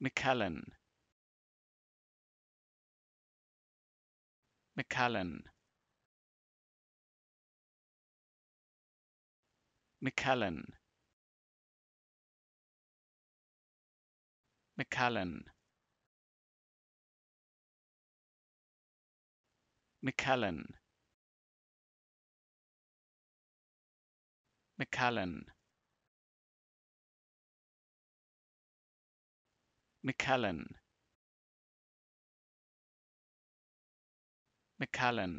mccallan mccallan mccallan mccallan mccallan mccallan mccallan mccallan